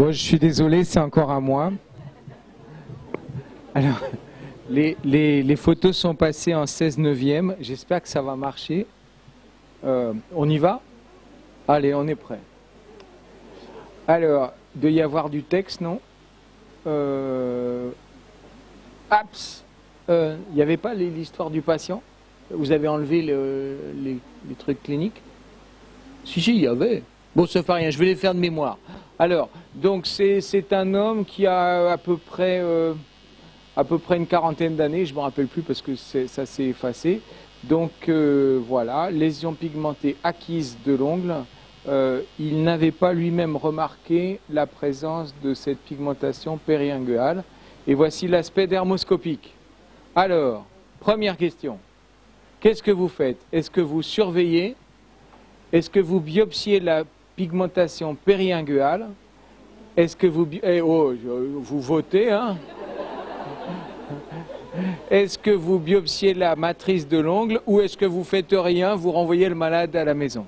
Bon, je suis désolé, c'est encore à moi. Alors, les, les- photos sont passées en 16 neuvième. J'espère que ça va marcher. Euh, on y va? Allez, on est prêt. Alors, doit y avoir du texte, non? Euh, Euh, Il n'y avait pas l'histoire du patient? Vous avez enlevé le- les, les trucs cliniques? Si, si, il y avait. Bon, ça fait rien, je vais les faire de mémoire. Alors, donc c'est un homme qui a à peu près, euh, à peu près une quarantaine d'années, je ne me rappelle plus parce que ça s'est effacé. Donc euh, voilà, lésion pigmentée acquise de l'ongle. Euh, il n'avait pas lui-même remarqué la présence de cette pigmentation périinguale. Et voici l'aspect dermoscopique. Alors, première question. Qu'est-ce que vous faites? Est-ce que vous surveillez? Est-ce que vous biopsiez la pigmentation périinguale Est-ce que vous... eh, oh, vous votez, hein? Est-ce que vous biopsiez la matrice de l'ongle ou est-ce que vous faites rien, vous renvoyez le malade à la maison?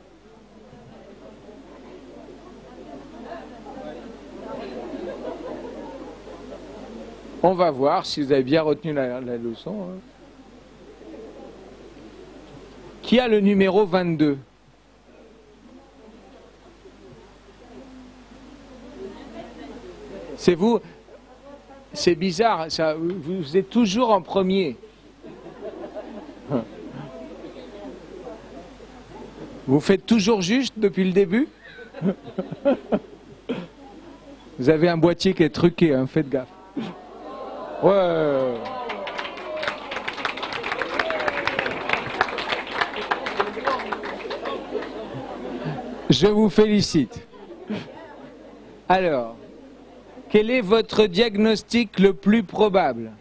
On va voir si vous avez bien retenu la, la leçon. hein. Qui a le numéro 22 C'est vous C'est bizarre, vous êtes toujours en premier. Vous faites toujours juste depuis le début? Vous avez un boîtier qui est truqué, hein, faites gaffe. Ouais. Je vous félicite. Alors, quel est votre diagnostic le plus probable?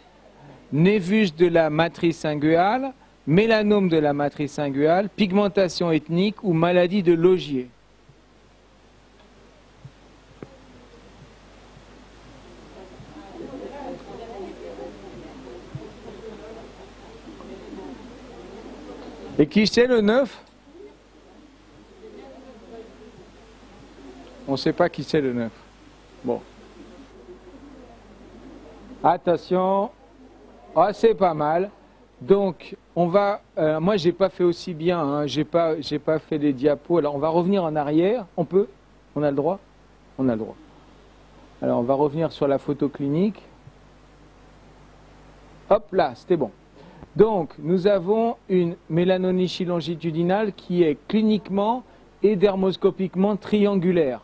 Névus de la matrice inguale, mélanome de la matrice inguale, pigmentation ethnique ou maladie de Logier Et qui c'est le 9 On ne sait pas qui c'est le 9. Bon. Attention. Ah, c'est pas mal. Donc, on va. euh, moi, j'ai pas fait aussi bien. Hein, j'ai pas, j'ai pas fait les diapos. Alors, on va revenir en arrière. On peut? On a le droit? On a le droit. Alors, on va revenir sur la photo clinique. Hop là, c'était bon. Donc, nous avons une mélanonichie longitudinale qui est cliniquement et dermoscopiquement triangulaire.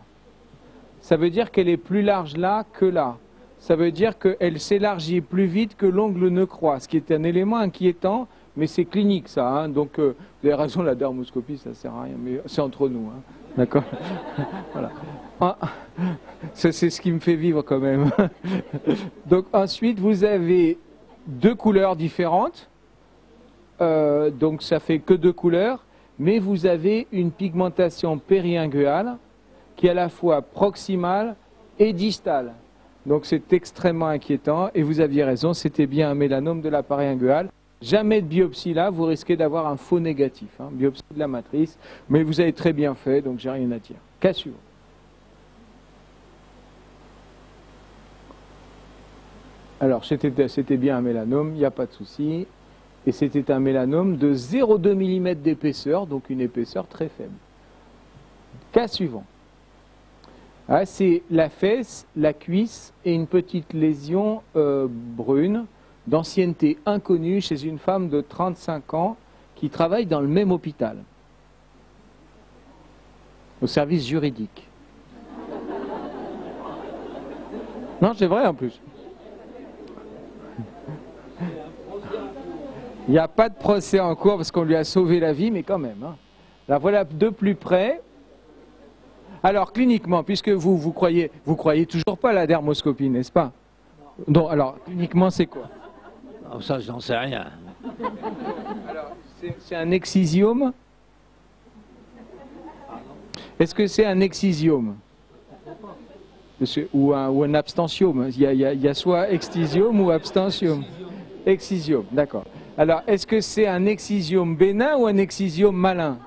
Ça veut dire qu'elle est plus large là que là. Ça veut dire qu'elle s'élargit plus vite que l'ongle ne croît, ce qui est un élément inquiétant, mais c'est clinique ça. hein. Donc, euh, vous avez raison, la dermoscopie, ça sert à rien, mais c'est entre nous. hein. D'accord? Voilà. Ah, c'est ce qui me fait vivre quand même. Donc, ensuite, vous avez deux couleurs différentes. Euh, donc ça fait que deux couleurs, mais vous avez une pigmentation périinguale qui est à la fois proximale et distale. Donc c'est extrêmement inquiétant et vous aviez raison, c'était bien un mélanome de l'appareil ingual. Jamais de biopsie là, vous risquez d'avoir un faux négatif, hein, biopsie de la matrice, mais vous avez très bien fait, donc j'ai rien à dire. Cas suivant. Alors c'était bien un mélanome, il n'y a pas de souci et c'était un mélanome de 0,2 mm d'épaisseur, donc une épaisseur très faible. Cas suivant. Ah, c'est la fesse, la cuisse et une petite lésion euh, brune d'ancienneté inconnue chez une femme de 35 ans qui travaille dans le même hôpital, au service juridique. Non, c'est vrai en plus. Il n'y a pas de procès en cours parce qu'on lui a sauvé la vie, mais quand même. hein. La voilà de plus près. Alors, cliniquement, puisque vous, vous croyez, vous croyez toujours pas à la dermoscopie, n'est-ce pas? Non. alors, cliniquement, c'est quoi? Oh, ça, j'en sais rien. Alors, c'est- un excisiome Est-ce que c'est un excisiome ou, un, ou un abstentiome il y, a, il y soit excisiome ou abstentiome Excisiome, d'accord. Alors, est-ce que c'est un excisiome bénin ou un excisiome malin?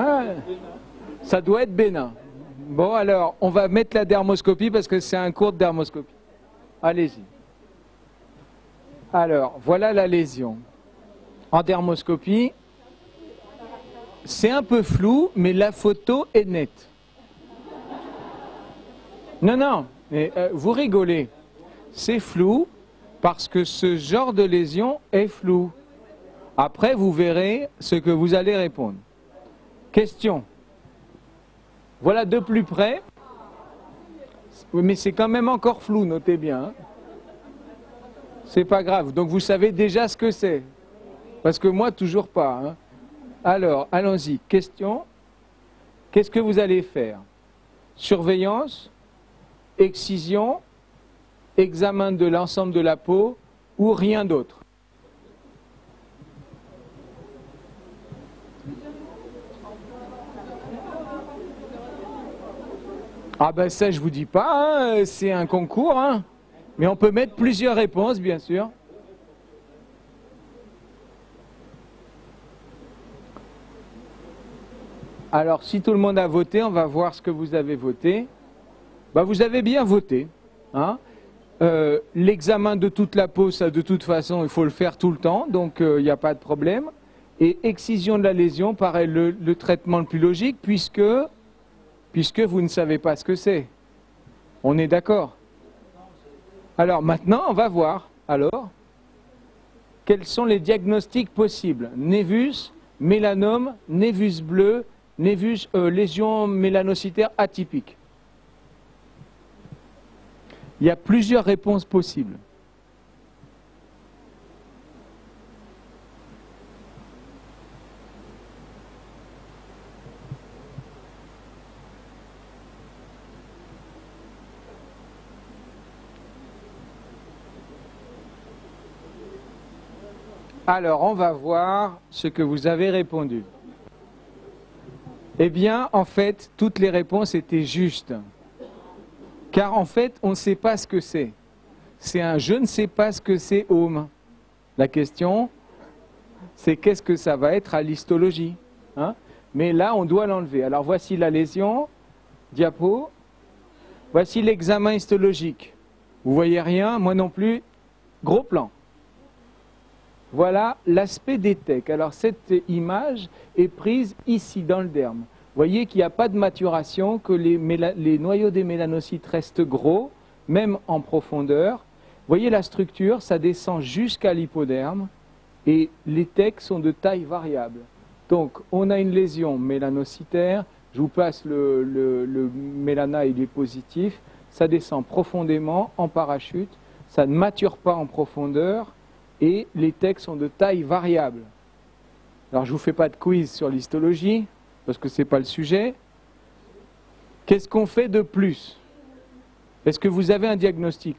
Ah, ça doit être bénin. Bon, alors, on va mettre la dermoscopie parce que c'est un cours de dermoscopie. Allez-y. Alors, voilà la lésion. En dermoscopie, c'est un peu flou, mais la photo est nette. Non, non, mais euh, vous rigolez. C'est flou parce que ce genre de lésion est flou. Après, vous verrez ce que vous allez répondre. Question. Voilà de plus près. Mais c'est quand même encore flou, notez bien. Hein. C'est pas grave. Donc vous savez déjà ce que c'est. Parce que moi, toujours pas. Hein. Alors, allons-y. Question. Qu'est-ce que vous allez faire? Surveillance, excision, examen de l'ensemble de la peau? Ou rien d'autre? Ah ben ça je vous dis pas, hein, c'est un concours, hein. mais on peut mettre plusieurs réponses bien sûr. Alors si tout le monde a voté, on va voir ce que vous avez voté. Bah, vous avez bien voté. Hein. Euh, l'examen de toute la peau, ça de toute façon, il faut le faire tout le temps, donc il euh, n'y a pas de problème. Et excision de la lésion paraît le traitement le plus logique puisque puisque vous ne savez pas ce que c'est. On est d'accord Alors maintenant, on va voir. Alors, quels sont les diagnostics possibles Névus, mélanome, névus bleu, névus, euh, lésion mélanocytaire atypique. Il y a plusieurs réponses possibles. Alors, on va voir ce que vous avez répondu. Eh bien, en fait, toutes les réponses étaient justes. Car en fait, on ne sait pas ce que c'est. C'est un je ne sais pas ce que c'est home. La question, c'est qu'est-ce que ça va être à l'histologie. Hein? Mais là, on doit l'enlever. Alors voici la lésion, diapo. Voici l'examen histologique. Vous voyez rien, moi non plus. Gros plan. Voilà l'aspect des tecs. Alors cette image est prise ici dans le derme. Vous voyez qu'il n'y a pas de maturation, que les, noyaux des mélanocytes restent gros, même en profondeur. Vous voyez la structure, ça descend jusqu'à l'hypoderme et les tecs sont de taille variable. Donc on a une lésion mélanocytaire, je vous passe le, le, le mélana, il est positif, ça descend profondément en parachute, ça ne mature pas en profondeur, et les textes sont de taille variable. Alors je ne vous fais pas de quiz sur l'histologie, parce que ce n'est pas le sujet. Qu'est-ce qu'on fait de plus? Est-ce que vous avez un diagnostic?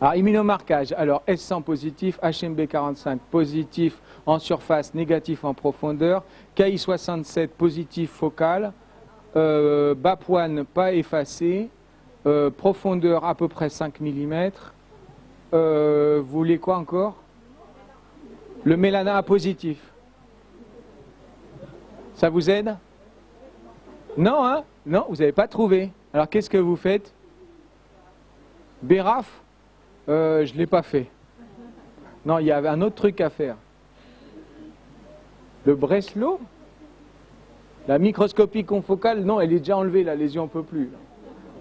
Alors, immunomarquage. Alors, S100 positif, HMB45 positif en surface, négatif en profondeur, KI67 positif focal, euh, BAP1 pas effacé, euh, profondeur à peu près 5 mm, euh, vous voulez quoi encore? Le mélana positif. Ça vous aide? Non, hein? Non, vous n'avez pas trouvé. Alors qu'est-ce que vous faites? Béraf? Euh, Je ne l'ai pas fait. Non, il y avait un autre truc à faire. Le Breslau? La microscopie confocale Non, elle est déjà enlevée, la lésion ne peut plus.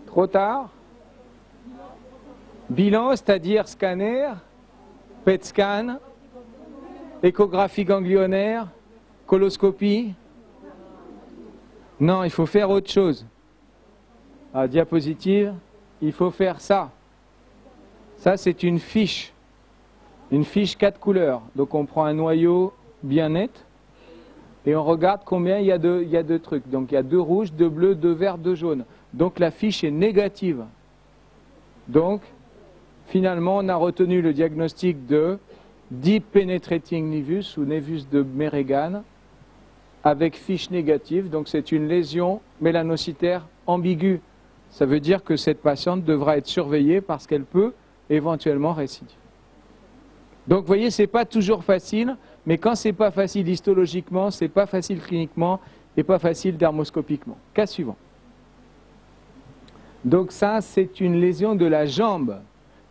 Trop tard? Bilan, c'est-à-dire scanner, PET scan, échographie ganglionnaire, coloscopie. Non, il faut faire autre chose. Diapositive, il faut faire ça. Ça, c'est une fiche. Une fiche quatre couleurs. Donc on prend un noyau bien net et on regarde combien il y a de, il y a de trucs. Donc il y a deux rouges, deux bleus, deux verts, deux jaunes. Donc la fiche est négative. Donc Finalement, on a retenu le diagnostic de Deep Penetrating Nevus ou Nevus de Meregan avec fiche négative. Donc c'est une lésion mélanocytaire ambiguë. Ça veut dire que cette patiente devra être surveillée parce qu'elle peut éventuellement récidiver. Donc vous voyez, ce n'est pas toujours facile, mais quand c'est pas facile histologiquement, c'est pas facile cliniquement et pas facile dermoscopiquement. Cas suivant. Donc ça, c'est une lésion de la jambe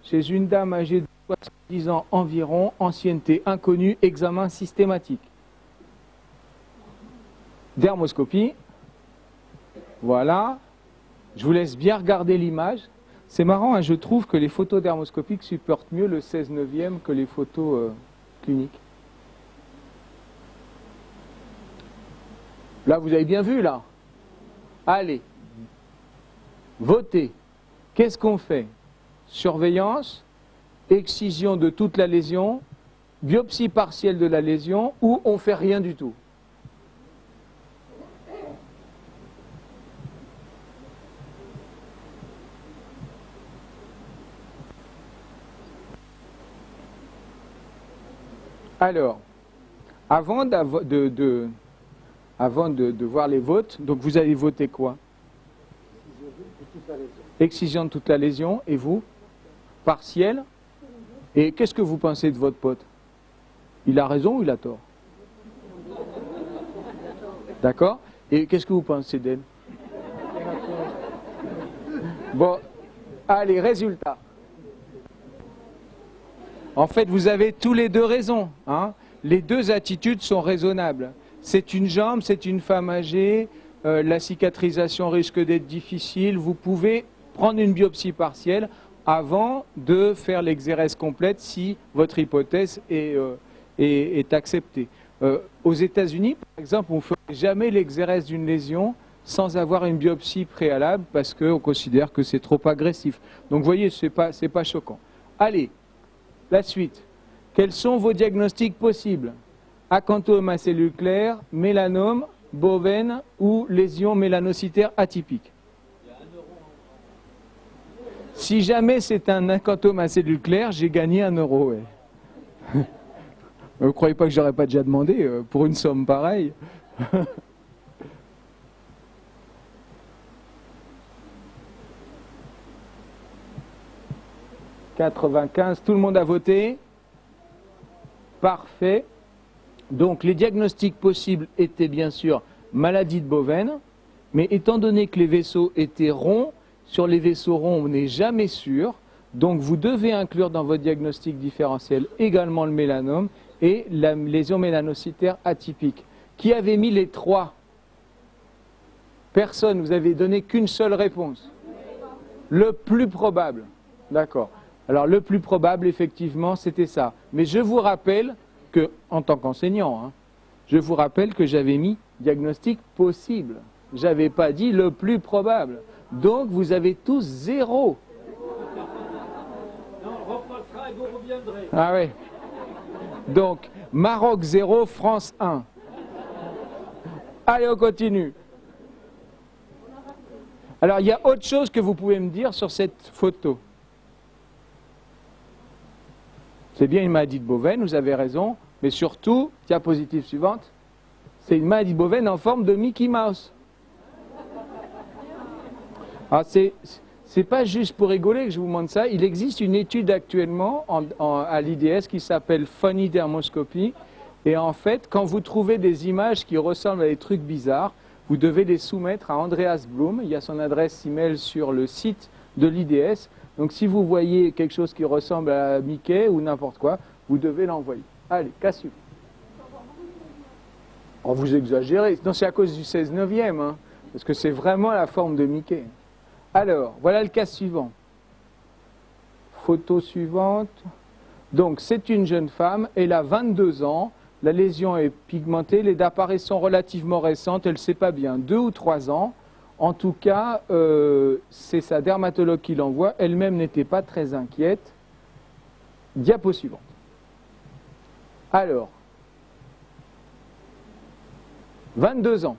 chez une dame âgée de 70 ans environ, ancienneté inconnue, examen systématique. Dermoscopie. Voilà. Je vous laisse bien regarder l'image. C'est marrant, hein, je trouve que les photos dermoscopiques supportent mieux le 16 neuvième que les photos euh, cliniques. Là, vous avez bien vu, là. Allez, votez. Qu'est-ce qu'on fait? Surveillance, excision de toute la lésion, biopsie partielle de la lésion, ou on fait rien du tout. Alors, avant, de, avant de, voir les votes, donc vous allez voter quoi? Excision de toute la lésion. Et vous? Partiel Et qu'est-ce que vous pensez de votre pote? Il a raison ou il a tort? D'accord? Et qu'est-ce que vous pensez d'elle? Bon, allez, résultat. En fait, vous avez tous les deux raisons. Hein? Les deux attitudes sont raisonnables. C'est une jambe, c'est une femme âgée, euh, la cicatrisation risque d'être difficile. Vous pouvez prendre une biopsie partielle avant de faire l'exérèse complète si votre hypothèse est, euh, acceptée. Euh, aux États-Unis, par exemple, on ne ferait jamais l'exérèse d'une lésion sans avoir une biopsie préalable parce qu'on considère que c'est trop agressif. Donc vous voyez, ce n'est pas, pas choquant. Allez, la suite. Quels sont vos diagnostics possibles? Acanthome à cellules claires, mélanome, bovine ou lésion mélanocytaire atypique? Si jamais c'est un acanthome à cellules claires, j'ai gagné un euro. Ne croyez pas que j'aurais pas déjà demandé euh, pour une somme pareille 95. Tout le monde a voté Parfait. Donc les diagnostics possibles étaient bien sûr maladie de bovine, mais étant donné que les vaisseaux étaient ronds, sur les vaisseaux ronds on n'est jamais sûr, donc vous devez inclure dans votre diagnostic différentiel également le mélanome et la lésion mélanocytaire atypique. Qui avait mis les trois Personne, vous avez donné qu'une seule réponse. Le plus probable. D'accord. Alors le plus probable, effectivement, c'était ça. Mais je vous rappelle que, en tant qu'enseignant, hein, je vous rappelle que j'avais mis diagnostic possible. J'avais pas dit le plus probable. Donc vous avez tous zéro. Ah oui. Donc, Maroc 0, France 1. Allez, on continue. Alors, il y a autre chose que vous pouvez me dire sur cette photo. C'est bien une maladie de bovine, vous avez raison, mais surtout, diapositive suivante, c'est une maladie de bovine en forme de Mickey Mouse. Ah, c'est, c'est pas juste pour rigoler que je vous montre ça. Il existe une étude actuellement à l'IDS qui s'appelle Funny Dermoscopy. Et en fait, quand vous trouvez des images qui ressemblent à des trucs bizarres, vous devez les soumettre à Andreas Blum. Il y a son adresse email sur le site de l'IDS. Donc si vous voyez quelque chose qui ressemble à Mickey ou n'importe quoi, vous devez l'envoyer. Allez, cassez Oh, vous exagérez. Non, c'est à cause du 16 neuvième, hein, parce que c'est vraiment la forme de Mickey. Alors, voilà le cas suivant. Photo suivante. Donc, c'est une jeune femme, elle a 22 ans, la lésion est pigmentée, les apparitions sont relativement récentes, elle ne sait pas bien, 2 ou 3 ans. En tout cas, euh, c'est sa dermatologue qui l'envoie. Elle-même n'était pas très inquiète. Diapo suivante. Alors, 22 ans.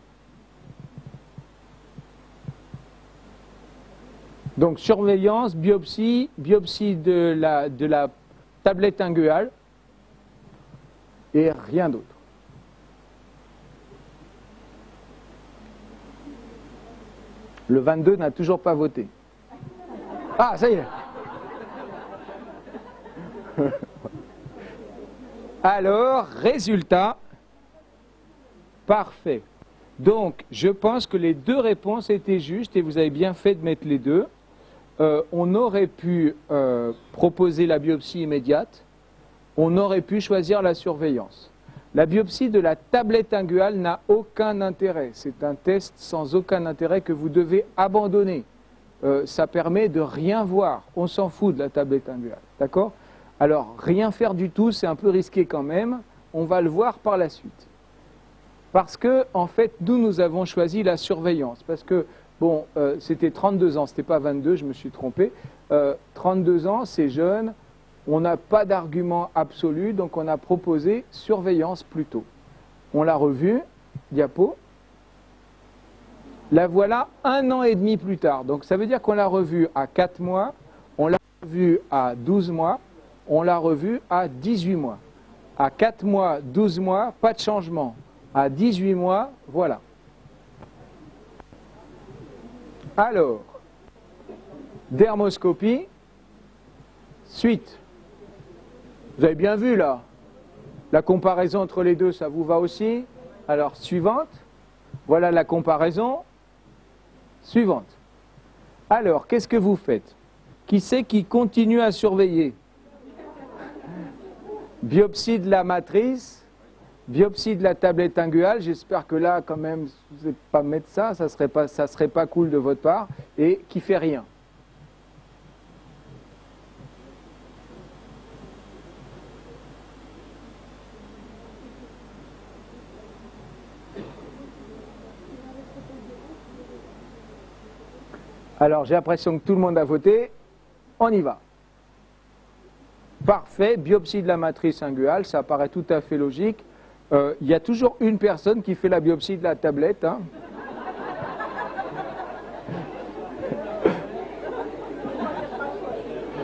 Donc surveillance, biopsie, biopsie de la, de la tablette inguale et rien d'autre. Le 22 n'a toujours pas voté. Ah, ça y est. Alors, résultat, parfait. Donc, je pense que les deux réponses étaient justes et vous avez bien fait de mettre les deux. Euh, on aurait pu euh, proposer la biopsie immédiate, on aurait pu choisir la surveillance. La biopsie de la tablette inguale n'a aucun intérêt. C'est un test sans aucun intérêt que vous devez abandonner. Euh, ça permet de rien voir. On s'en fout de la tablette inguale. D'accord? Alors, rien faire du tout, c'est un peu risqué quand même. On va le voir par la suite. Parce que, en fait, nous, nous avons choisi la surveillance. Parce que, bon, euh, c'était 32 ans, c'était pas 22, je me suis trompé. 32 euh, ans, c'est jeune, on n'a pas d'argument absolu, donc on a proposé surveillance plutôt. On l'a revu, diapo. La voilà un an et demi plus tard. Donc ça veut dire qu'on l'a revu à 4 mois, on l'a revu à 12 mois, on l'a revu à 18 mois. À 4 mois, 12 mois, pas de changement à 18 mois, voilà. Alors, dermoscopie, suite. Vous avez bien vu là La comparaison entre les deux, ça vous va aussi? Alors, suivante. Voilà la comparaison. Suivante. Alors, qu'est-ce que vous faites? Qui c'est qui continue à surveiller? Biopsie de la matrice, Biopsie de la tablette inguale, j'espère que là, quand même, vous n'êtes pas mettre ça, ça serait pas cool de votre part, et qui fait rien. Alors j'ai l'impression que tout le monde a voté. On y va. Parfait, biopsie de la matrice inguale, ça paraît tout à fait logique. Euh, il y a toujours une personne qui fait la biopsie de la tablette. Hein.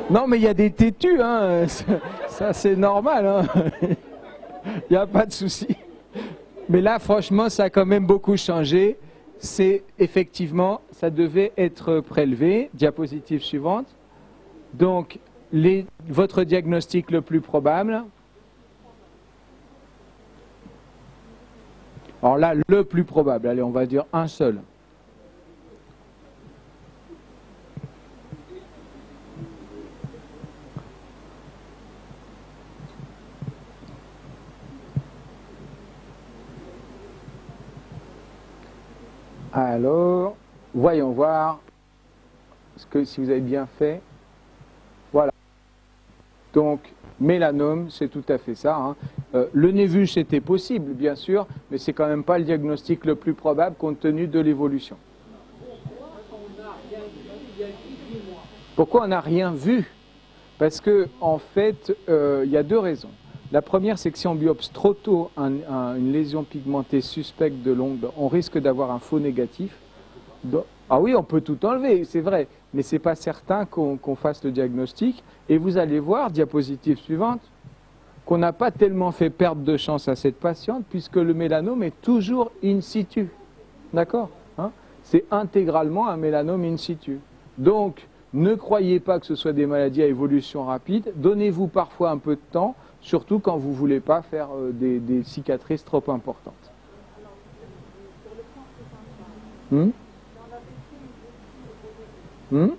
Non, mais il y a des têtus, hein. ça c'est normal. Hein. Il n'y a pas de souci. Mais là, franchement, ça a quand même beaucoup changé. C'est effectivement, ça devait être prélevé. Diapositive suivante. Donc, votre diagnostic le plus probable, Alors là, le plus probable, allez, on va dire un seul. Alors, voyons voir ce que si vous avez bien fait. Voilà. Donc, mélanome, c'est tout à fait ça. Hein. Euh, le névus, c'était possible, bien sûr, mais c'est quand même pas le diagnostic le plus probable compte tenu de l'évolution. Pourquoi on n'a rien vu? Parce que, en fait, euh, il y a deux raisons. La première, c'est que si on biopse trop tôt une lésion pigmentée suspecte de l'ongle, on risque d'avoir un faux négatif. ah oui, on peut tout enlever, c'est vrai, mais ce n'est pas certain qu'on fasse le diagnostic. Et vous allez voir, diapositive suivante, qu'on n'a pas tellement fait perdre de chance à cette patiente, puisque le mélanome est toujours in situ. D'accord hein? C'est intégralement un mélanome in situ. Donc, ne croyez pas que ce soit des maladies à évolution rapide. Donnez-vous parfois un peu de temps, surtout quand vous ne voulez pas faire euh, des, cicatrices trop importantes. Hmm? Hmm?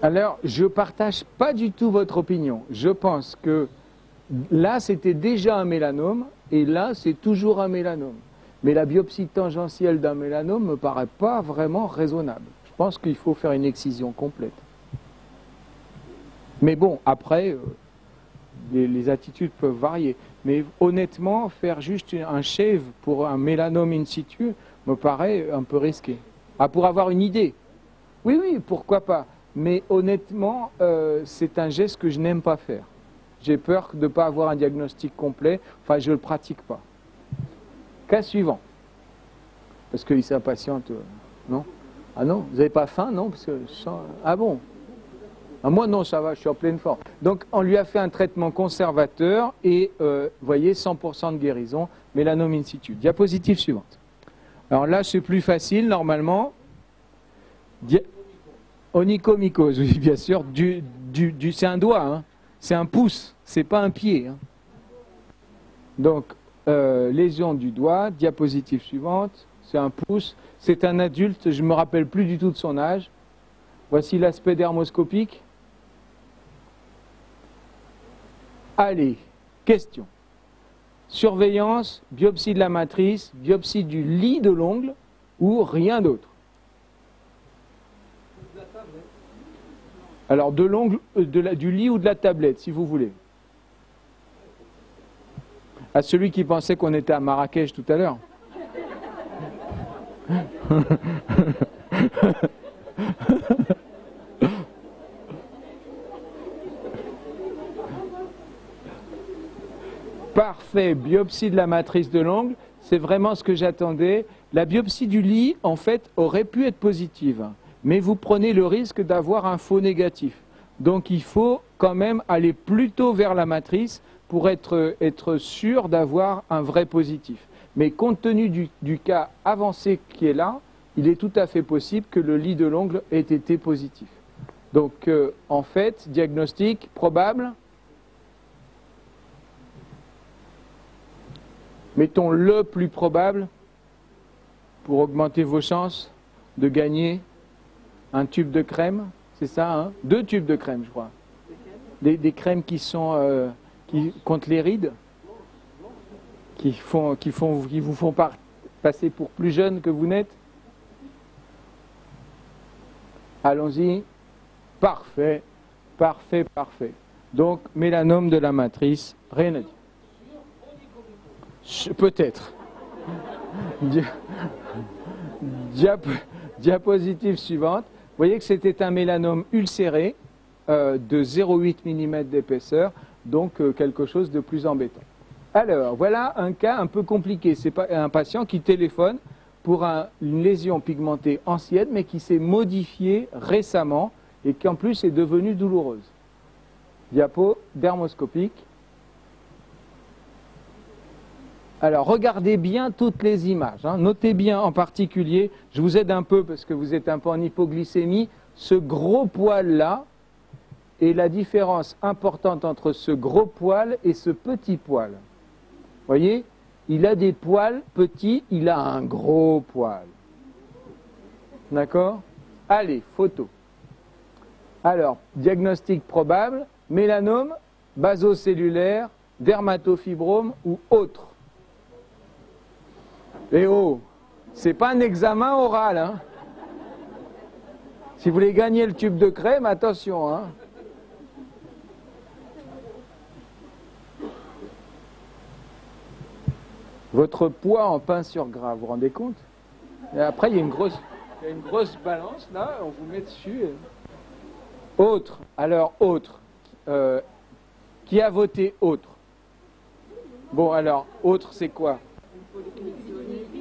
Alors, je ne partage pas du tout votre opinion. Je pense que là, c'était déjà un mélanome, et là, c'est toujours un mélanome. Mais la biopsie tangentielle d'un mélanome ne me paraît pas vraiment raisonnable. Je pense qu'il faut faire une excision complète. Mais bon, après, euh, les, attitudes peuvent varier. Mais honnêtement, faire juste un shave pour un mélanome in situ me paraît un peu risqué. Ah, pour avoir une idée. Oui, oui, pourquoi pas. Mais honnêtement, euh, c'est un geste que je n'aime pas faire. J'ai peur de ne pas avoir un diagnostic complet. Enfin, je ne le pratique pas. Cas suivant. Parce qu'il s'impatiente. Euh, non? Ah non? Vous n'avez pas faim Non? Parce que Ah bon? Ah, moi non, ça va, je suis en pleine forme. Donc on lui a fait un traitement conservateur et, euh, vous voyez, 100% de guérison, mélanome in situ. Diapositive suivante. Alors là, c'est plus facile normalement. Dia Onychomycose, oui, bien sûr. Du, du, c'est un doigt, hein. c'est un pouce, c'est pas un pied. Hein. Donc, euh, lésion du doigt, diapositive suivante, c'est un pouce, c'est un adulte, je ne me rappelle plus du tout de son âge. Voici l'aspect dermoscopique. Allez, question. Surveillance, biopsie de la matrice, biopsie du lit de l'ongle ou rien d'autre Alors de l'ongle, euh, du lit ou de la tablette, si vous voulez. À celui qui pensait qu'on était à Marrakech tout à l'heure. Parfait, biopsie de la matrice de l'ongle, c'est vraiment ce que j'attendais. La biopsie du lit, en fait, aurait pu être positive, mais vous prenez le risque d'avoir un faux négatif. Donc il faut quand même aller plutôt vers la matrice pour être, sûr d'avoir un vrai positif. Mais compte tenu du, du, cas avancé qui est là, il est tout à fait possible que le lit de l'ongle ait été positif. Donc euh, en fait, diagnostic probable, Mettons le plus probable pour augmenter vos chances de gagner un tube de crème, c'est ça, hein? Deux tubes de crème, je crois. Des, crèmes qui sont euh, qui, contre les rides, qui vous font passer pour plus jeune que vous n'êtes. Allons-y. Parfait, parfait, parfait. Donc, mélanome de la matrice, rien à dire. Peut-être. diapositive suivante. Vous voyez que c'était un mélanome ulcéré euh, de 0,8 mm d'épaisseur, donc euh, quelque chose de plus embêtant. Alors, voilà un cas un peu compliqué. C'est un patient qui téléphone pour une lésion pigmentée ancienne, mais qui s'est modifiée récemment et qui en plus est devenue douloureuse. Diapo dermoscopique. Alors regardez bien toutes les images, hein. notez bien en particulier, je vous aide un peu parce que vous êtes un peu en hypoglycémie, ce gros poil-là et la différence importante entre ce gros poil et ce petit poil. Voyez, il a des poils petits, il a un gros poil. D'accord? Allez, photo. Alors, diagnostic probable, mélanome, basocellulaire, dermatofibrome ou autre. Eh oh, c'est pas un examen oral, hein. Si vous voulez gagner le tube de crème, attention, hein. Votre poids en pain sur gras, vous vous rendez compte? Après, il y a une grosse, balance, là, on vous met dessus. Autre, alors autre. Euh, qui a voté autre? Bon, alors, autre, c'est quoi?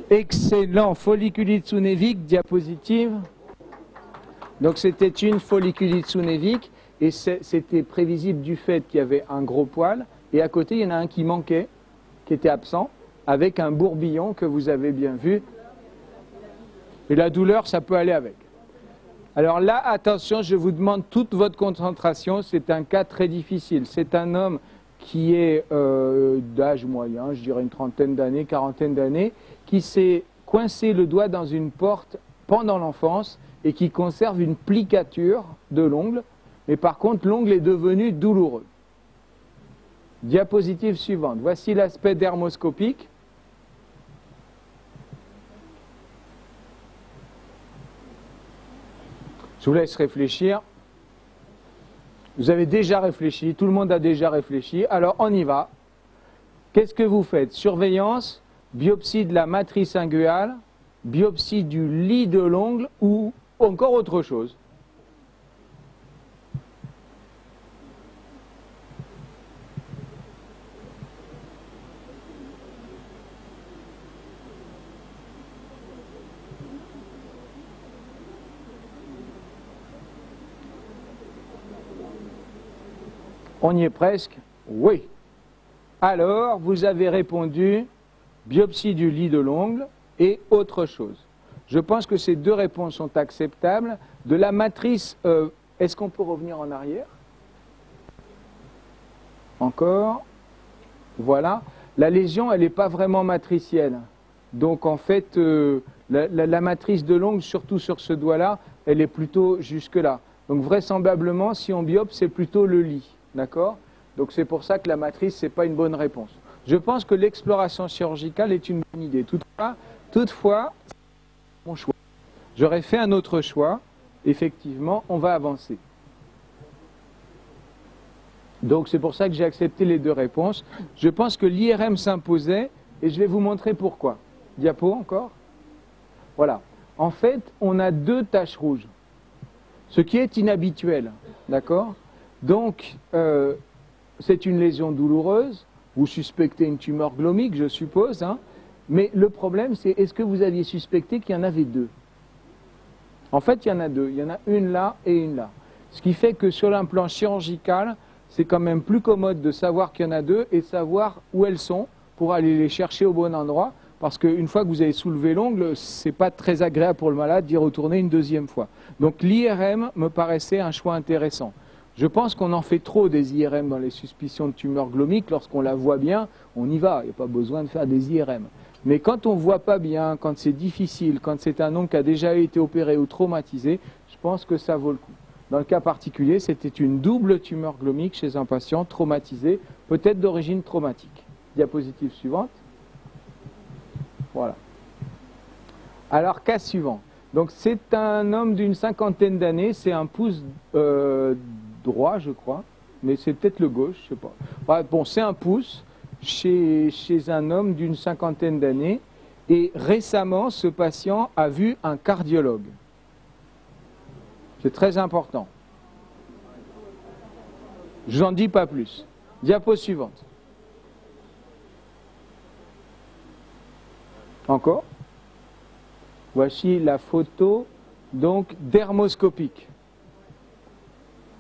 Excellent, folliculite sous-névique, diapositive. Donc c'était une folliculite sous-névique et c'était prévisible du fait qu'il y avait un gros poil et à côté il y en a un qui manquait, qui était absent, avec un bourbillon que vous avez bien vu. Et la douleur, ça peut aller avec. Alors là, attention, je vous demande toute votre concentration, c'est un cas très difficile. C'est un homme qui est euh, d'âge moyen, je dirais une trentaine d'années, quarantaine d'années, qui s'est coincé le doigt dans une porte pendant l'enfance et qui conserve une plicature de l'ongle, mais par contre l'ongle est devenu douloureux. Diapositive suivante. Voici l'aspect dermoscopique. Je vous laisse réfléchir. Vous avez déjà réfléchi, tout le monde a déjà réfléchi, alors on y va. Qu'est-ce que vous faites? Surveillance, biopsie de la matrice inguale, biopsie du lit de l'ongle ou encore autre chose? On y est presque Oui. Alors, vous avez répondu biopsie du lit de l'ongle et autre chose. Je pense que ces deux réponses sont acceptables. De la matrice, euh, est-ce qu'on peut revenir en arrière? Encore? Voilà. La lésion, elle n'est pas vraiment matricielle. Donc en fait, euh, la, matrice de l'ongle, surtout sur ce doigt-là, elle est plutôt jusque-là. Donc vraisemblablement, si on biope, c'est plutôt le lit. D'accord? Donc c'est pour ça que la matrice, ce n'est pas une bonne réponse. Je pense que l'exploration chirurgicale est une bonne idée. Toutefois, toutefois mon choix. J'aurais fait un autre choix. Effectivement, on va avancer. Donc c'est pour ça que j'ai accepté les deux réponses. Je pense que l'IRM s'imposait et je vais vous montrer pourquoi. Diapo encore? Voilà. En fait, on a deux taches rouges, ce qui est inhabituel. D'accord? Donc, euh, c'est une lésion douloureuse. Vous suspectez une tumeur glomique, je suppose. Hein mais le problème, c'est est-ce que vous aviez suspecté qu'il y en avait deux? En fait, il y en a deux. Il y en a une là et une là. Ce qui fait que sur un plan chirurgical, c'est quand même plus commode de savoir qu'il y en a deux et de savoir où elles sont pour aller les chercher au bon endroit. Parce qu'une fois que vous avez soulevé l'ongle, ce n'est pas très agréable pour le malade d'y retourner une deuxième fois. Donc l'IRM me paraissait un choix intéressant. Je pense qu'on en fait trop des IRM dans les suspicions de tumeurs glomiques. Lorsqu'on la voit bien, on y va. Il n'y a pas besoin de faire des IRM. Mais quand on ne voit pas bien, quand c'est difficile, quand c'est un ongle qui a déjà été opéré ou traumatisé, je pense que ça vaut le coup. Dans le cas particulier, c'était une double tumeur glomique chez un patient traumatisé, peut-être d'origine traumatique. Diapositive suivante. Voilà. Alors, cas suivant. Donc, c'est un homme d'une cinquantaine d'années, c'est un pouce euh, droit, je crois, mais c'est peut-être le gauche, je sais pas. bon, c'est un pouce chez, un homme d'une cinquantaine d'années, et récemment, ce patient a vu un cardiologue. C'est très important. Je n'en dis pas plus. Diapo suivante. Encore Voici la photo donc dermoscopique.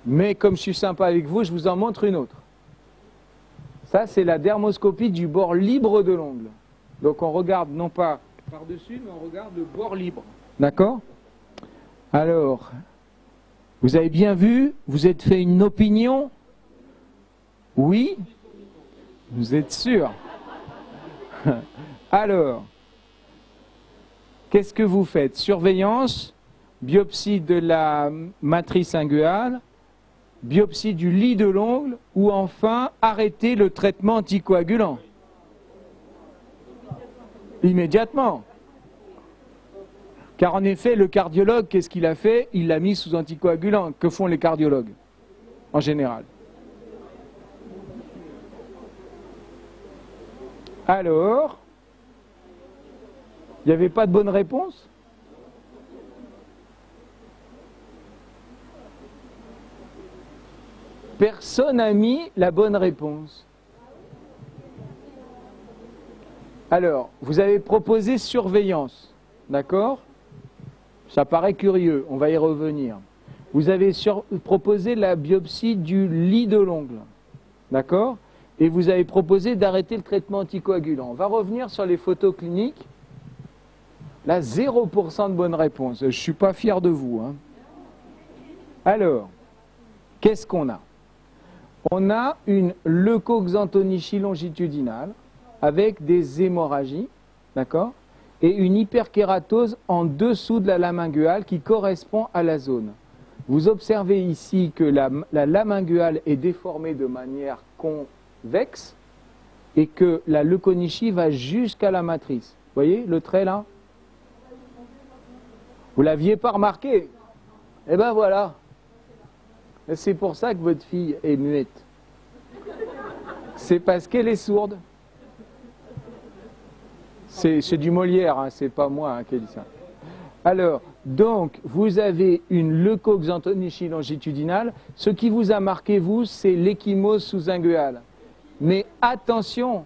Mais comme je suis sympa avec vous, je vous en montre une autre. Ça, c'est la dermoscopie du bord libre de l'ongle. Donc on regarde non pas par-dessus, mais on regarde le bord libre. D'accord? Alors, vous avez bien vu Vous êtes fait une opinion? Oui? Vous êtes sûr? Alors, qu'est-ce que vous faites? Surveillance, biopsie de la matrice inguale, biopsie du lit de l'ongle ou enfin arrêter le traitement anticoagulant Immédiatement. Car en effet, le cardiologue, qu'est-ce qu'il a fait? Il l'a mis sous anticoagulant. Que font les cardiologues en général? Alors, il n'y avait pas de bonne réponse? Personne n'a mis la bonne réponse. Alors, vous avez proposé surveillance, d'accord? Ça paraît curieux, on va y revenir. Vous avez proposé la biopsie du lit de l'ongle, d'accord? Et vous avez proposé d'arrêter le traitement anticoagulant. On va revenir sur les photos cliniques. Là, 0% de bonne réponse. Je ne suis pas fier de vous. Hein. Alors, qu'est-ce qu'on a? On a une leucoxanthonichie longitudinale avec des hémorragies, d'accord et une hyperkératose en dessous de la lame inguale qui correspond à la zone. Vous observez ici que la, lame inguale est déformée de manière convexe et que la leuconichie va jusqu'à la matrice. Vous voyez le trait là? Vous l'aviez pas remarqué? Eh bien voilà. C'est pour ça que votre fille est muette. C'est parce qu'elle est sourde. C'est du Molière, hein, c'est pas moi hein, qui ai dit ça. Alors, donc, vous avez une leucoxanthonichie longitudinale. Ce qui vous a marqué, vous, c'est l'échymose sous-inguale. Mais attention,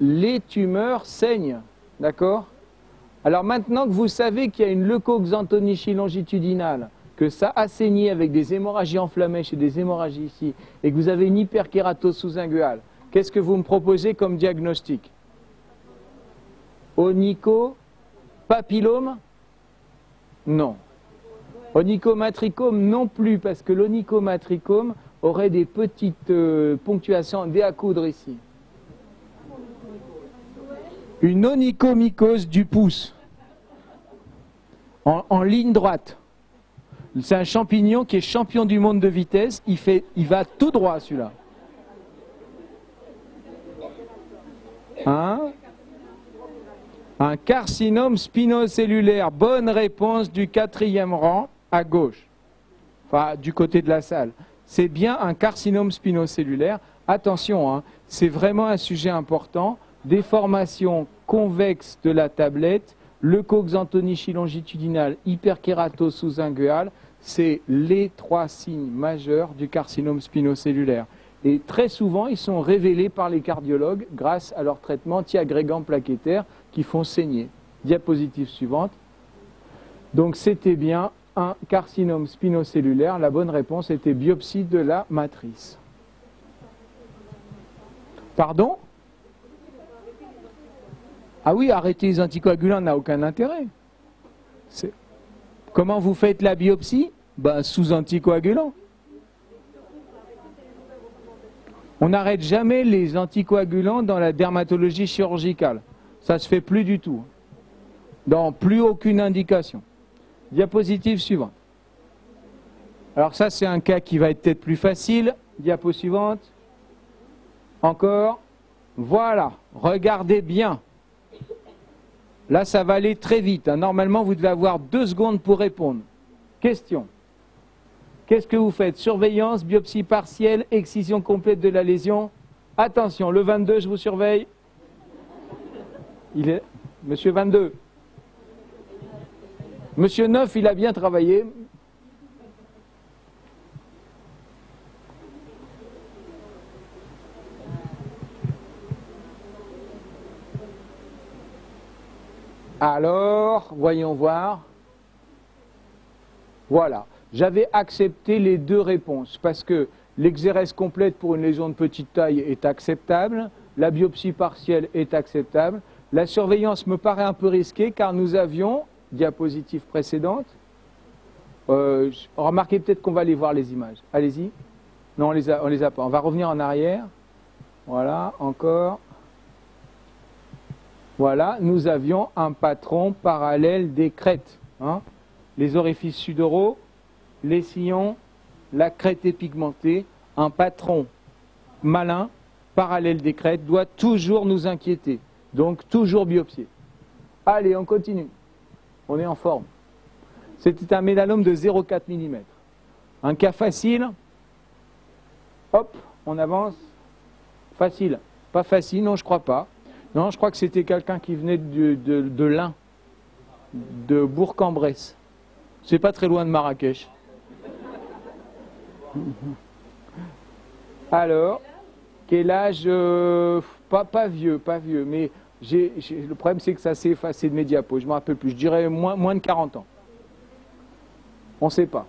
les tumeurs saignent, d'accord? Alors maintenant que vous savez qu'il y a une leucoxanthonichie longitudinale, que ça a saigné avec des hémorragies enflammées chez des hémorragies ici, et que vous avez une hyperkératose sous-inguale, qu'est-ce que vous me proposez comme diagnostic? Onychopapillome? Non. Onychomatricome non plus, parce que l'onychomatricome aurait des petites euh, ponctuations dès à coudre ici. Une onychomycose du pouce, en ligne droite. C'est un champignon qui est champion du monde de vitesse. Il, fait, il va tout droit celui-là. Hein? Un carcinome spinocellulaire. Bonne réponse du quatrième rang à gauche. Enfin, du côté de la salle. C'est bien un carcinome spinocellulaire. Attention, hein, c'est vraiment un sujet important. Déformation convexe de la tablette, leucoxanthonichie longitudinale, hyperkératose sous-ingueale, c'est les trois signes majeurs du carcinome spinocellulaire. Et très souvent, ils sont révélés par les cardiologues grâce à leur traitement antiagrégant plaquettaire qui font saigner. Diapositive suivante. Donc c'était bien un carcinome spinocellulaire. La bonne réponse était biopsie de la matrice. Pardon? Ah oui, arrêter les anticoagulants n'a aucun intérêt. Comment vous faites la biopsie ben, Sous anticoagulants. On n'arrête jamais les anticoagulants dans la dermatologie chirurgicale. Ça ne se fait plus du tout. Dans plus aucune indication. Diapositive suivante. Alors ça, c'est un cas qui va être peut-être plus facile. Diapo suivante. Encore. Voilà. Regardez bien. Là, ça va aller très vite. Hein. Normalement, vous devez avoir deux secondes pour répondre. Question. Qu'est-ce que vous faites? Surveillance, biopsie partielle, excision complète de la lésion? Attention, le 22, je vous surveille. Il est. Monsieur 22. Monsieur 9, il a bien travaillé. Alors, voyons voir. Voilà. J'avais accepté les deux réponses parce que l'exérèse complète pour une lésion de petite taille est acceptable, la biopsie partielle est acceptable, la surveillance me paraît un peu risquée car nous avions, diapositive précédente, euh, remarquez peut-être qu'on va aller voir les images. Allez-y. Non, on les les a pas. On va revenir en arrière. Voilà, encore. Voilà, nous avions un patron parallèle des crêtes. Hein. Les orifices sudoraux, les sillons, la crête épigmentée, un patron malin, parallèle des crêtes, doit toujours nous inquiéter. Donc toujours biopsier. Allez, on continue. On est en forme. C'était un mélanome de 0,4 mm. Un cas facile. Hop, on avance. Facile. Pas facile, non, je crois pas. Non, je crois que c'était quelqu'un qui venait de, de, de l'Ain, de Bourg-en-Bresse. C'est pas très loin de Marrakech. Alors, quel âge euh, pas, pas vieux, pas vieux, mais le problème, c'est que ça s'est effacé de mes diapos. Je ne me rappelle plus. Je dirais moins, moins de 40 ans. On ne sait pas.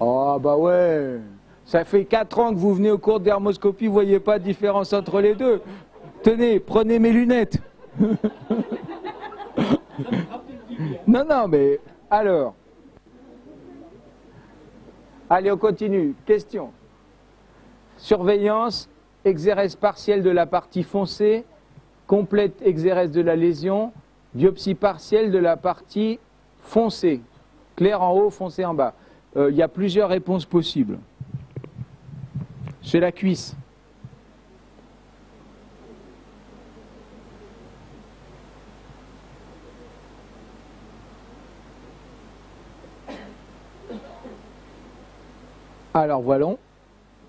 Oh, bah ouais. Ça fait 4 ans que vous venez au cours d'hermoscopie, vous ne voyez pas de différence entre les deux. Tenez, prenez mes lunettes. non, non, mais alors. Allez, on continue. Question. Surveillance, exérèse partielle de la partie foncée, complète exérèse de la lésion, biopsie partielle de la partie foncée, clair en haut, foncé en bas. Euh, il y a plusieurs réponses possibles. C'est la cuisse. Alors voilà.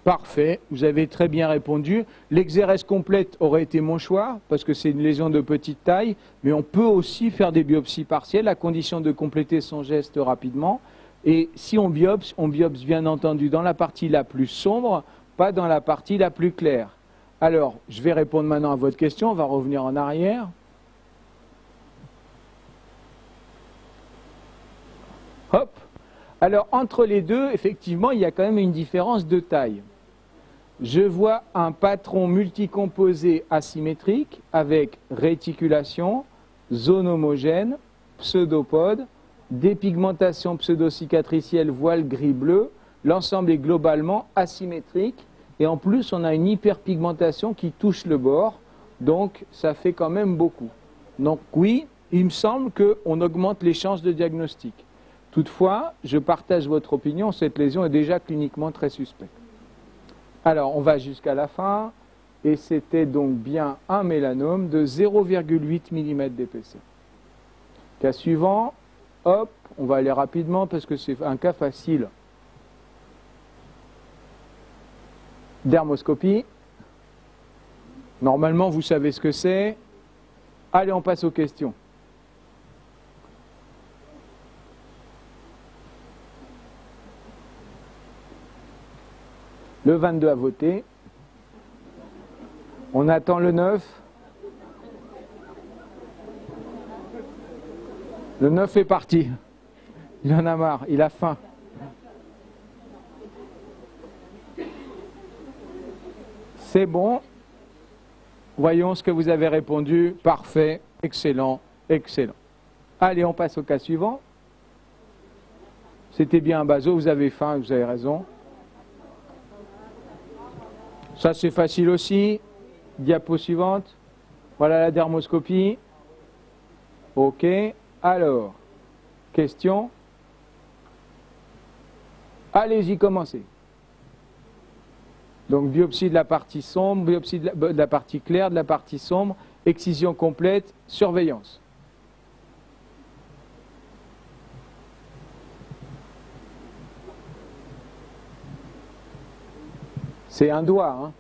Parfait, vous avez très bien répondu. L'exérèse complète aurait été mon choix, parce que c'est une lésion de petite taille, mais on peut aussi faire des biopsies partielles, à condition de compléter son geste rapidement. Et si on biopsie, on biopsie bien entendu dans la partie la plus sombre, pas dans la partie la plus claire. Alors, je vais répondre maintenant à votre question, on va revenir en arrière. Hop. Alors, entre les deux, effectivement, il y a quand même une différence de taille. Je vois un patron multicomposé asymétrique avec réticulation, zone homogène, pseudopode, dépigmentation pseudo cicatricielle voile gris-bleu. L'ensemble est globalement asymétrique et en plus on a une hyperpigmentation qui touche le bord, donc ça fait quand même beaucoup. Donc oui, il me semble qu'on augmente les chances de diagnostic. Toutefois, je partage votre opinion, cette lésion est déjà cliniquement très suspecte. Alors, on va jusqu'à la fin, et c'était donc bien un mélanome de 0,8 mm d'épaisseur. Cas suivant, hop, on va aller rapidement parce que c'est un cas facile. Dermoscopie. Normalement, vous savez ce que c'est. Allez, on passe aux questions. Le 22 a voté. On attend le 9. Le 9 est parti. Il en a marre, il a faim. C'est bon. Voyons ce que vous avez répondu. Parfait, excellent, excellent. Allez, on passe au cas suivant. C'était bien un baso, vous avez faim, vous avez raison. Ça, c'est facile aussi. Diapo suivante. Voilà la dermoscopie. OK. Alors, question. Allez-y, commencez. Donc, biopsie de la partie sombre, biopsie de la, de la partie claire, de la partie sombre, excision complète, surveillance. C'est un doigt. Hein.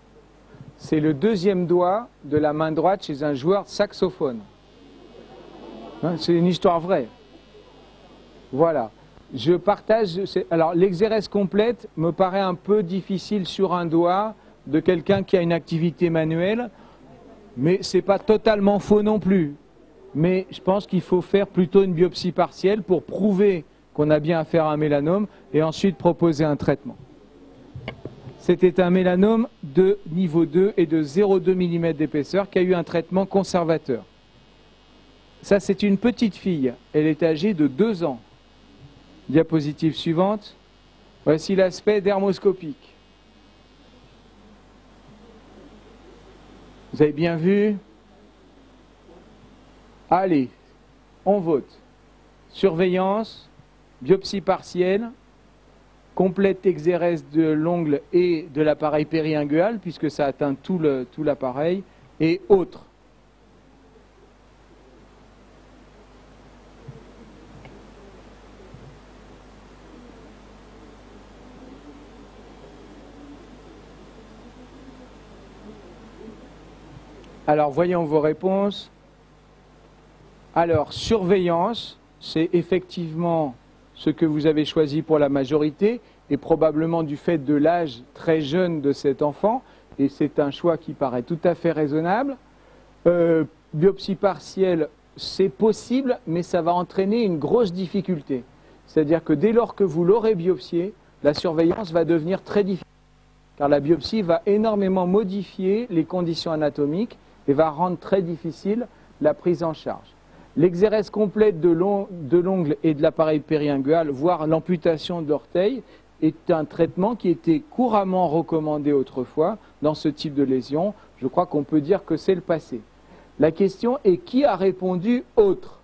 C'est le deuxième doigt de la main droite chez un joueur saxophone. Hein, c'est une histoire vraie. Voilà. Je partage. Alors, l'exérèse complète me paraît un peu difficile sur un doigt de quelqu'un qui a une activité manuelle, mais ce n'est pas totalement faux non plus. Mais je pense qu'il faut faire plutôt une biopsie partielle pour prouver qu'on a bien affaire à un mélanome et ensuite proposer un traitement. C'était un mélanome de niveau 2 et de 0,2 mm d'épaisseur qui a eu un traitement conservateur. Ça, c'est une petite fille. Elle est âgée de 2 ans. Diapositive suivante. Voici l'aspect dermoscopique. Vous avez bien vu? Allez, on vote. Surveillance, biopsie partielle, complète exérèse de l'ongle et de l'appareil périingual, puisque ça atteint tout l'appareil, et autres. Alors, voyons vos réponses. Alors, surveillance, c'est effectivement ce que vous avez choisi pour la majorité, et probablement du fait de l'âge très jeune de cet enfant, et c'est un choix qui paraît tout à fait raisonnable. Euh, biopsie partielle, c'est possible, mais ça va entraîner une grosse difficulté. C'est-à-dire que dès lors que vous l'aurez biopsié, la surveillance va devenir très difficile, car la biopsie va énormément modifier les conditions anatomiques et va rendre très difficile la prise en charge. L'exérèse complète de l'ongle et de l'appareil périingual, voire l'amputation de l'orteil, est un traitement qui était couramment recommandé autrefois dans ce type de lésion. Je crois qu'on peut dire que c'est le passé. La question est qui a répondu autre?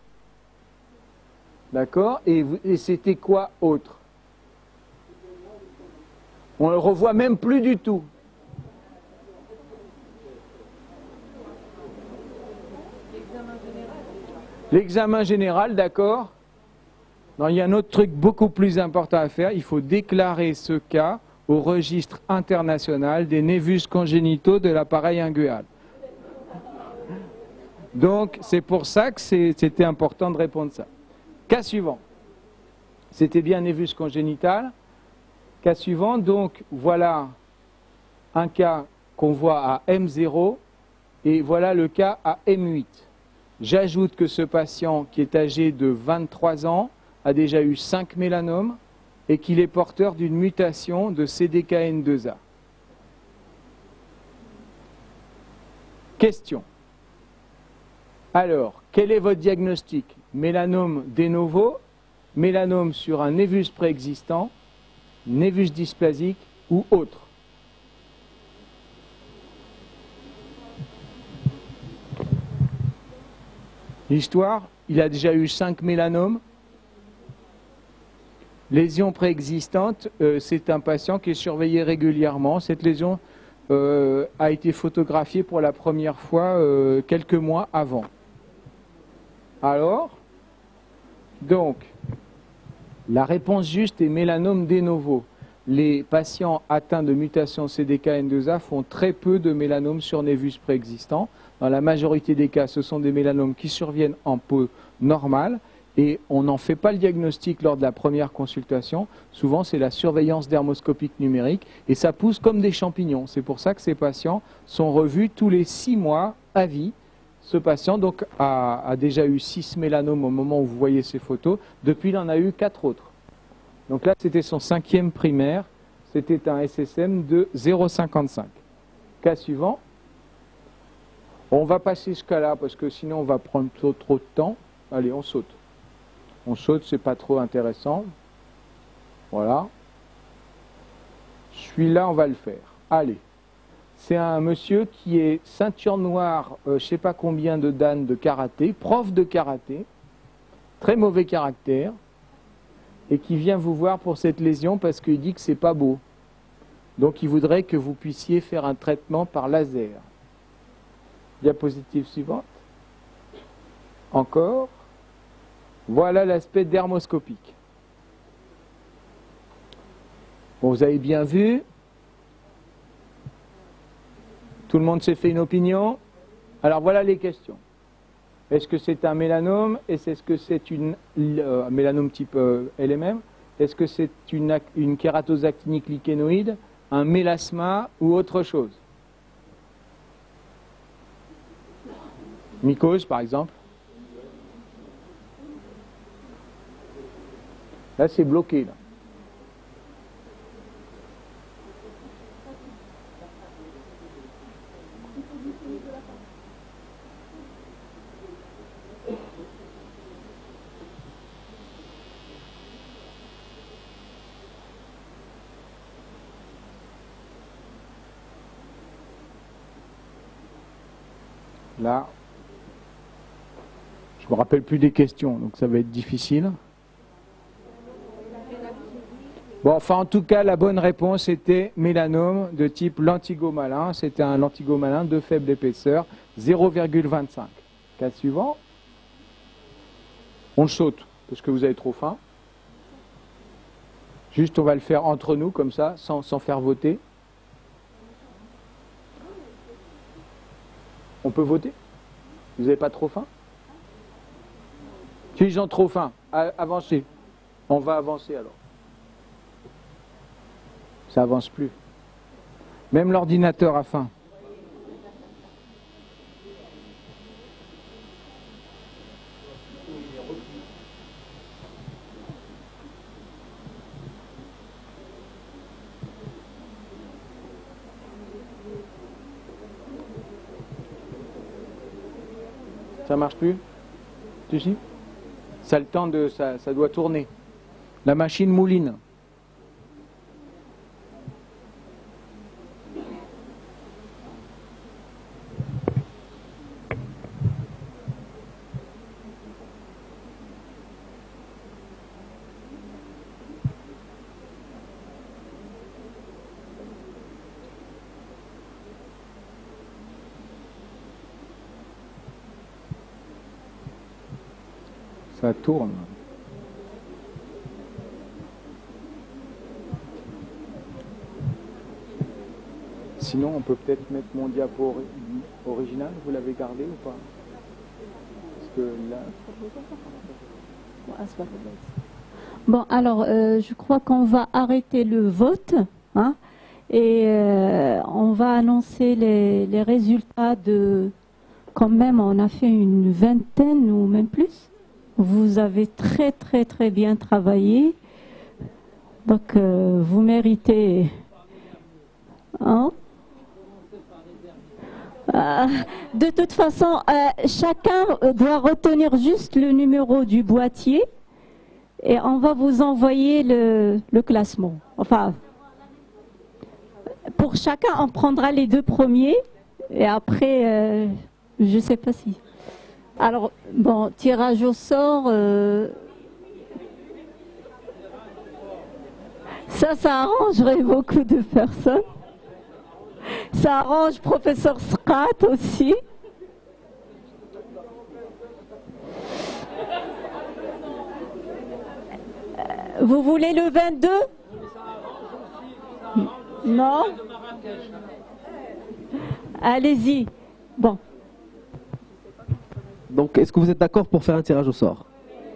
D'accord? Et, et c'était quoi autre? On ne le revoit même plus du tout. L'examen général, d'accord Non, il y a un autre truc beaucoup plus important à faire. Il faut déclarer ce cas au registre international des névus congénitaux de l'appareil inguéal. Donc, c'est pour ça que c'était important de répondre ça. Cas suivant. C'était bien névus congénital. Cas suivant, donc, voilà un cas qu'on voit à M0 et voilà le cas à M8. J'ajoute que ce patient qui est âgé de 23 ans a déjà eu 5 mélanomes et qu'il est porteur d'une mutation de CDKN2A. Question. Alors, quel est votre diagnostic? Mélanome de novo, mélanome sur un névus préexistant, névus dysplasique ou autre? L'histoire, il a déjà eu cinq mélanomes. Lésion préexistante, euh, c'est un patient qui est surveillé régulièrement. Cette lésion euh, a été photographiée pour la première fois euh, quelques mois avant. Alors, donc, la réponse juste est mélanome de novo. Les patients atteints de mutation CDKN2A font très peu de mélanomes sur névus préexistants. Dans la majorité des cas, ce sont des mélanomes qui surviennent en peau normale et on n'en fait pas le diagnostic lors de la première consultation. Souvent, c'est la surveillance dermoscopique numérique et ça pousse comme des champignons. C'est pour ça que ces patients sont revus tous les six mois à vie. Ce patient donc a, déjà eu six mélanomes au moment où vous voyez ces photos. Depuis, il en a eu quatre autres. Donc là, c'était son cinquième primaire. C'était un SSM de 0,55. Cas suivant. On va passer ce cas-là parce que sinon on va prendre trop, de temps. Allez, on saute. On saute, c'est pas trop intéressant. Voilà. Celui-là, on va le faire. Allez. C'est un monsieur qui est ceinture noire, euh, je sais pas combien de dan de karaté, prof de karaté, très mauvais caractère, et qui vient vous voir pour cette lésion parce qu'il dit que c'est pas beau. Donc il voudrait que vous puissiez faire un traitement par laser. Diapositive suivante. Encore. Voilà l'aspect dermoscopique. vous avez bien vu. Tout le monde s'est fait une opinion. Alors voilà les questions. Est-ce que c'est un mélanome? Est-ce que c'est une mélanome type euh, LMM Est-ce que c'est une, une kératose actinique lichénoïde Un mélasma ou autre chose? Mycose, par exemple. Là, c'est bloqué. Là. Je me rappelle plus des questions, donc ça va être difficile. Bon, enfin, en tout cas, la bonne réponse était mélanome de type lentigomalin. C'était un lentigomalin de faible épaisseur, 0,25. Cas suivant. On le saute, parce que vous avez trop faim. Juste, on va le faire entre nous, comme ça, sans, sans faire voter. On peut voter? Vous n'avez pas trop faim? Qui ont trop faim Avancez. On va avancer alors. Ça avance plus. Même l'ordinateur a faim. Ça marche plus? Tu sais ça le temps de, ça, ça doit tourner. La machine mouline. Sinon, on peut peut-être mettre mon diapo original. Vous l'avez gardé ou pas? Parce que là... Bon, alors, euh, je crois qu'on va arrêter le vote. Hein, et euh, on va annoncer les résultats de... Quand même, on a fait une vingtaine ou même plus? Vous avez très très très bien travaillé. Donc, euh, vous méritez. Hein? Euh, de toute façon, euh, chacun doit retenir juste le numéro du boîtier et on va vous envoyer le, le classement. Enfin, pour chacun, on prendra les deux premiers et après, je ne sais pas si. Alors, bon, tirage au sort. Ça, ça arrangerait beaucoup de personnes. Ça arrange professeur Scrat aussi. Euh, vous voulez le 22 Non? Allez-y. Bon. Donc, est-ce que vous êtes d'accord pour faire un tirage au sort?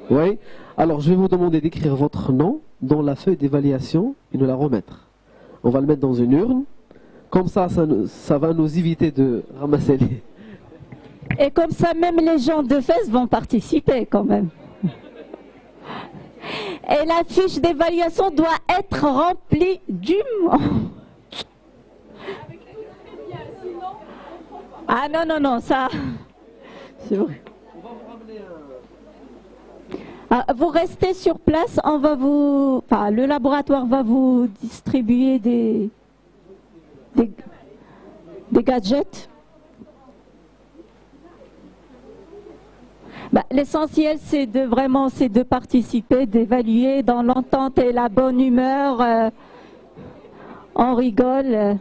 Oui? Alors, je vais vous demander d'écrire votre nom dans la feuille d'évaluation et de la remettre. On va le mettre dans une urne. Comme ça, ça, va nous éviter de ramasser les... Et comme ça, même les gens de FES vont participer quand même. Et la fiche d'évaluation doit être remplie dûment. Ah non, non, non, ça... C'est vrai. Ah, vous restez sur place, on va vous, le laboratoire va vous distribuer des, des, gadgets. Bah, l'essentiel, c'est de vraiment, c'est de participer, d'évaluer dans l'entente et la bonne humeur. Euh, on rigole.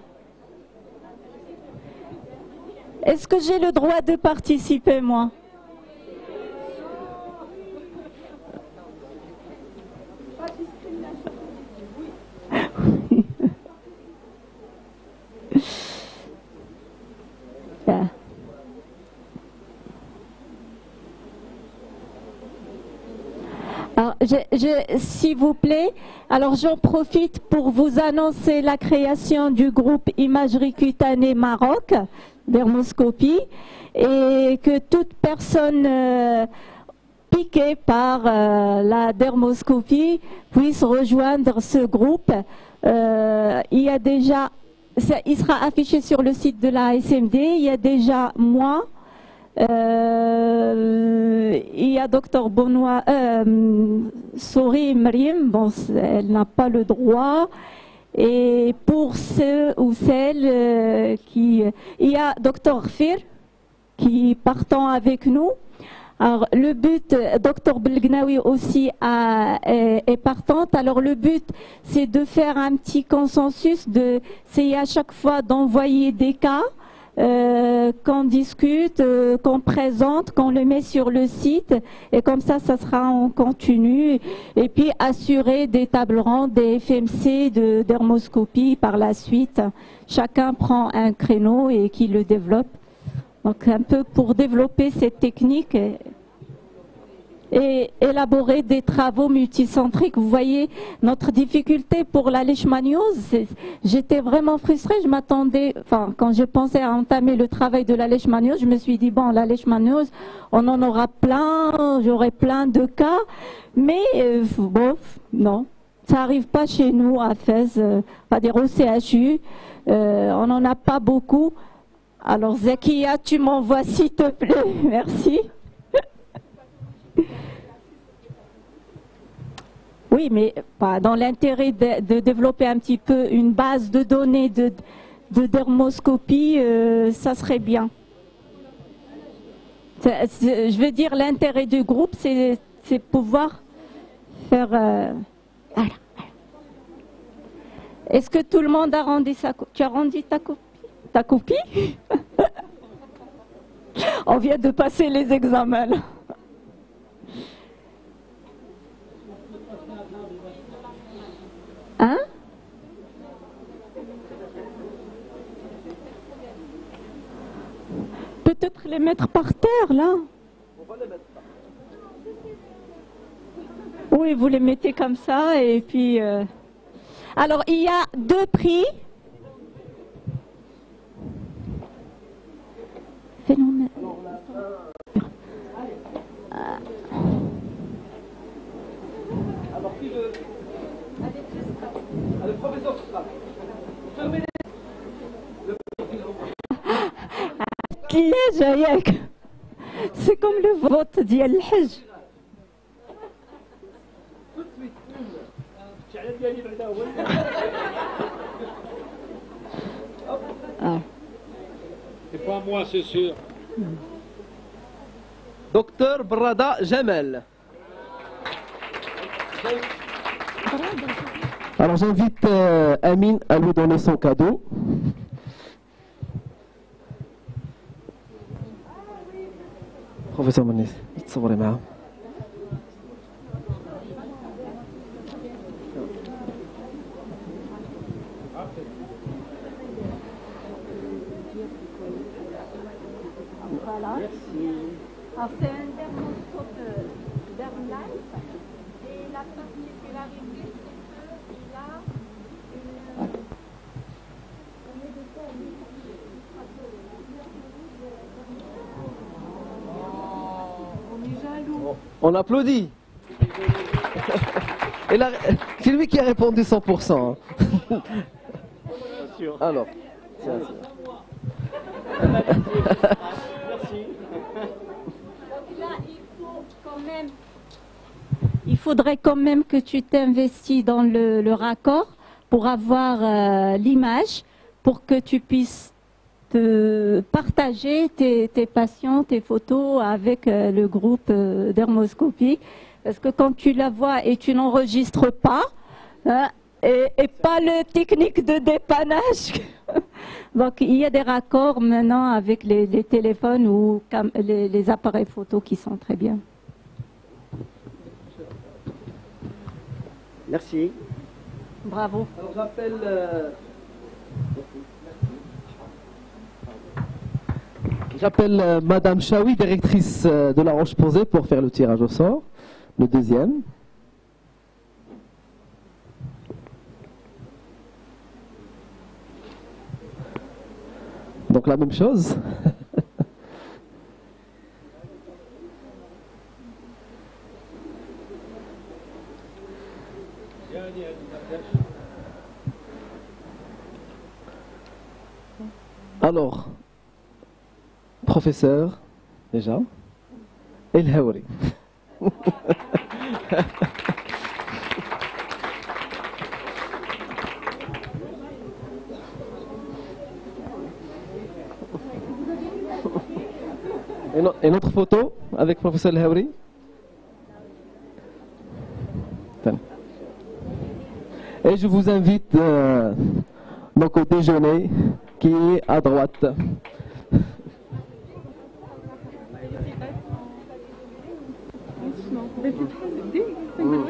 Est-ce que j'ai le droit de participer, moi? S'il vous plaît, alors j'en profite pour vous annoncer la création du groupe Imagerie cutanée Maroc, dermoscopie, et que toute personne euh, piquée par euh, la dermoscopie puisse rejoindre ce groupe. Euh, il y a déjà, il sera affiché sur le site de la SMD, il y a déjà moi, euh, il y a docteur Benoît, euh, Sori bon, elle n'a pas le droit. Et pour ceux ou celles euh, qui... Il y a docteur Fir qui partant avec nous. Alors, le but, docteur Belgnawi aussi est, partante. Alors, le but, c'est de faire un petit consensus, de, c'est à chaque fois d'envoyer des cas euh, qu'on discute, euh, qu'on présente, qu'on le met sur le site et comme ça, ça sera en continu. Et puis assurer des tables rondes, des FMC de dermoscopie par la suite. Chacun prend un créneau et qui le développe. Donc un peu pour développer cette technique et élaborer des travaux multicentriques. Vous voyez, notre difficulté pour la leishmaniose, j'étais vraiment frustrée. Je m'attendais, enfin, quand j'ai pensé à entamer le travail de la leishmaniose, je me suis dit, bon, la leishmaniose, on en aura plein, j'aurai plein de cas, mais euh, bon, non. Ça n'arrive pas chez nous à Fès, euh, pas des au CHU, on n'en a pas beaucoup. Alors Zakia, tu m'envoies s'il te plaît, merci. Oui, mais dans l'intérêt de, développer un petit peu une base de données de, dermoscopie, euh, ça serait bien. je veux dire, l'intérêt du groupe, c'est pouvoir faire... Euh. Est-ce que tout le monde a rendu sa Tu as rendu ta copie? Ta copie On vient de passer les examens. Hein? Peut-être les mettre par terre, là. Oui, vous les mettez comme ça, et puis... Euh, alors, il y a deux prix. phénomène. Ah, le C'est comme le vote d'Yel Hij. C'est pas moi, c'est sûr. Docteur Brada Jamel. Alors j'invite euh, Amine à lui donner son cadeau. Professeur Moniz, تصوري معاه. Alors, c'est un dermoscope Dermlife. Et la c'est qu'il a une. On applaudit. Et là, c'est lui qui a répondu 100%. hein. Alors, tiens, tiens. Donc là, il faut quand même. Il faudrait quand même que tu t'investis dans le, raccord pour avoir euh, l'image, pour que tu puisses te partager tes, patients, tes photos avec euh, le groupe euh, dermoscopique. Parce que quand tu la vois et tu n'enregistres pas, hein, et, pas le technique de dépannage. Donc il y a des raccords maintenant avec les, téléphones ou les, les appareils photo qui sont très bien. Merci. Bravo. Alors j'appelle. euh, J'appelle euh, Madame Chaoui, directrice euh, de la Roche-Posay, pour faire le tirage au sort. Le deuxième. Donc la même chose. Alors, professeur, déjà, et le Haouri. Et notre photo avec professeur El. Et je vous invite euh, donc au déjeuner qui est à droite. Mmh.